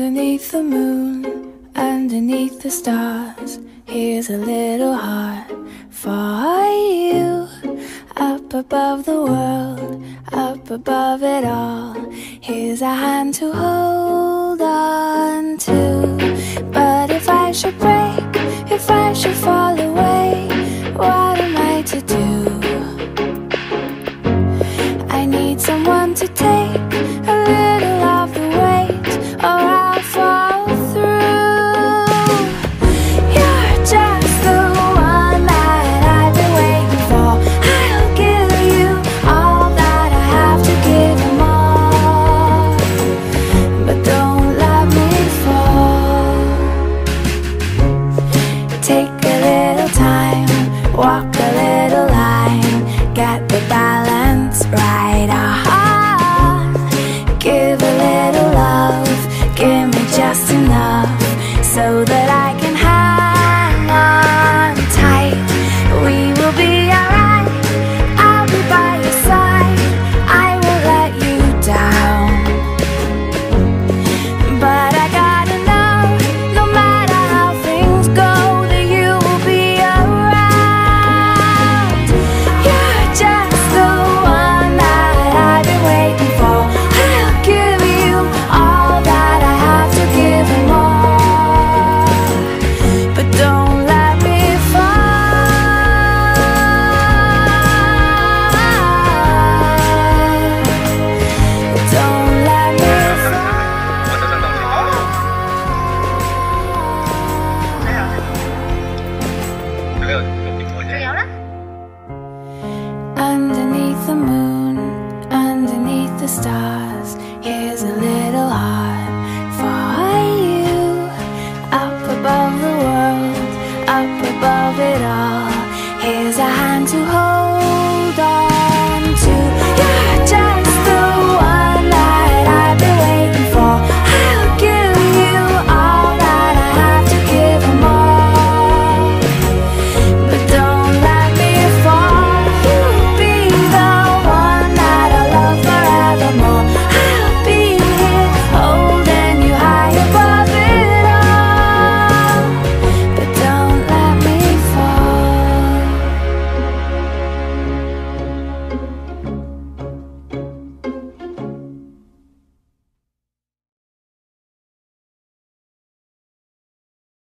Underneath the moon, underneath the stars, here's a little heart for you. Up above the world, up above it all, here's a hand to hold. Take a little time, walk a little line, get the balance right. the moon, underneath the stars. Here's a little heart for you. Up above the world, up above it all. Here's a hand to hold.